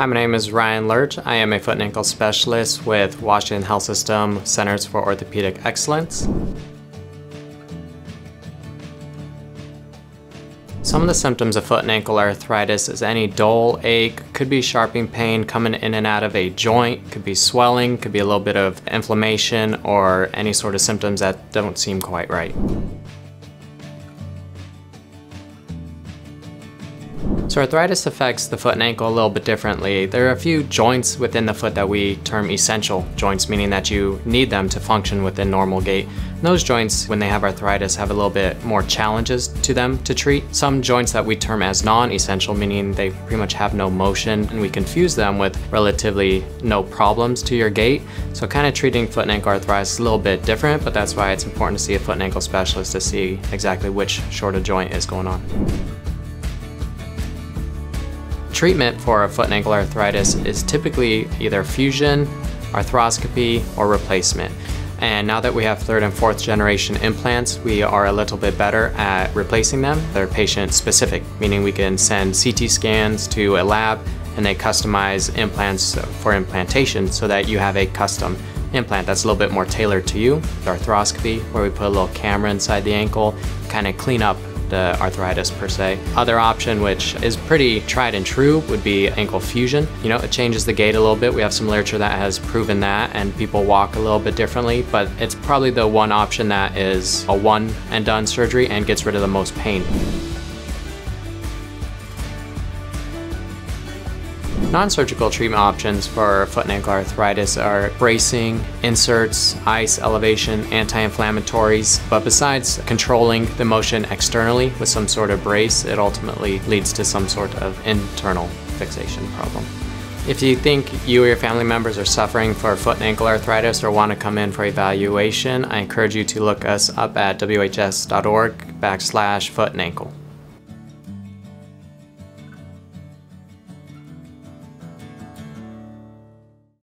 Hi, my name is Ryan Lerch. I am a foot and ankle specialist with Washington Health System Centers for Orthopedic Excellence. Some of the symptoms of foot and ankle arthritis is any dull ache, could be sharping pain coming in and out of a joint, could be swelling, could be a little bit of inflammation or any sort of symptoms that don't seem quite right. So arthritis affects the foot and ankle a little bit differently. There are a few joints within the foot that we term essential joints, meaning that you need them to function within normal gait. And those joints, when they have arthritis, have a little bit more challenges to them to treat. Some joints that we term as non-essential, meaning they pretty much have no motion, and we confuse them with relatively no problems to your gait. So kind of treating foot and ankle arthritis is a little bit different, but that's why it's important to see a foot and ankle specialist to see exactly which sort of joint is going on. Treatment for a foot and ankle arthritis is typically either fusion, arthroscopy, or replacement. And now that we have third and fourth generation implants, we are a little bit better at replacing them. They're patient specific, meaning we can send CT scans to a lab and they customize implants for implantation so that you have a custom implant that's a little bit more tailored to you. The arthroscopy, where we put a little camera inside the ankle, kind of clean up the arthritis per se. Other option, which is pretty tried and true, would be ankle fusion. You know, it changes the gait a little bit. We have some literature that has proven that and people walk a little bit differently, but it's probably the one option that is a one and done surgery and gets rid of the most pain. Non-surgical treatment options for foot and ankle arthritis are bracing, inserts, ice, elevation, anti-inflammatories. But besides controlling the motion externally with some sort of brace, it ultimately leads to some sort of internal fixation problem. If you think you or your family members are suffering for foot and ankle arthritis or want to come in for evaluation, I encourage you to look us up at whs.org backslash foot and ankle.